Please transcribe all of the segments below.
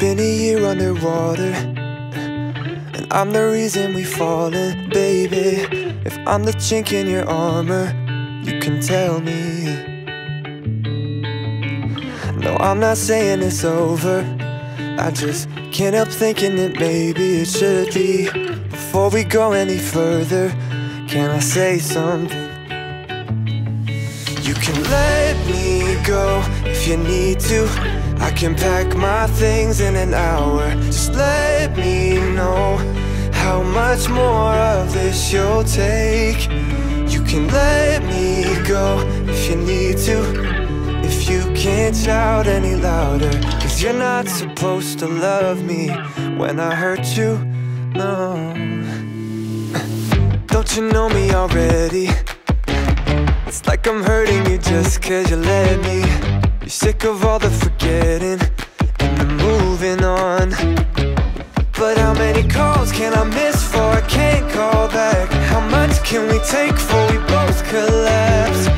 Been a year underwater And I'm the reason we fallen, baby. If I'm the chink in your armor You can tell me. No, I'm not saying it's over. I just can't help thinking that maybe it should be. Before we go any further Can I say something? You can let me go if you need to. I can pack my things in an hour. Just let me know how much more of this you'll take. You can let me go if you need to. If you can't shout any louder, cause you're not supposed to love me when I hurt you. No. Don't you know me already? It's like I'm hurting you just cause you let me sick of all the forgetting And the moving on. But how many calls can I miss before I can't call back? How much can we take before we both collapse?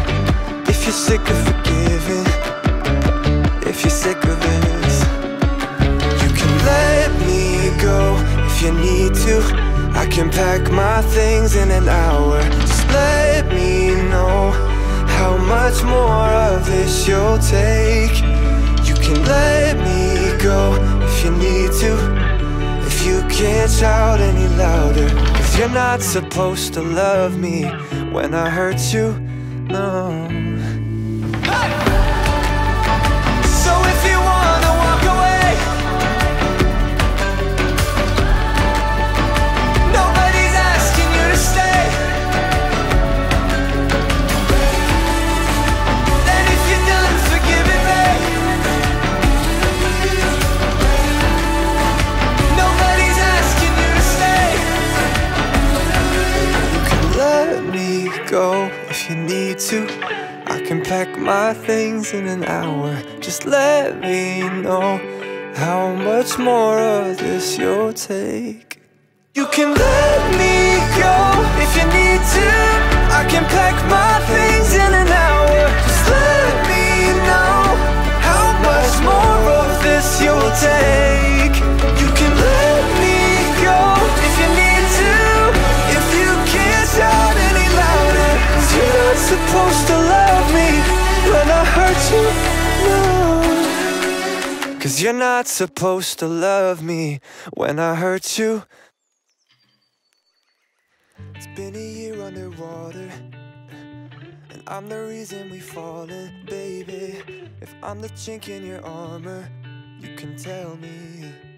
If you're sick of forgiving If you're sick of this You can let me go. If you need to I can pack my things in an hour. Just let me know How much more of this you'll take? You can let me go if you need to. If you can't shout any louder Cause you're not supposed to love me When I hurt you, no. So if you wanna need to. I can pack my things in an hour. Just let me know how much more of this you'll take. You can let me go Cause you're not supposed to love me when I hurt you. It's been a year underwater. And I'm the reason we falling, baby. If I'm the chink in your armor, you can tell me.